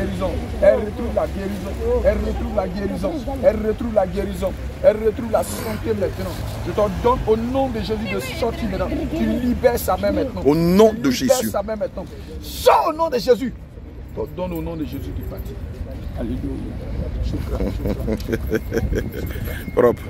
guérison. Elle retrouve la guérison. Elle retrouve la guérison. Elle retrouve la guérison. Elle retrouve la santé maintenant. Je te donne au nom de Jésus de sortir maintenant. Tu libères sa main maintenant. Au nom de Jésus. sa main maintenant. Sors au nom de Jésus. Je te donne au nom de Jésus du Pâté. Alléluia. Propre.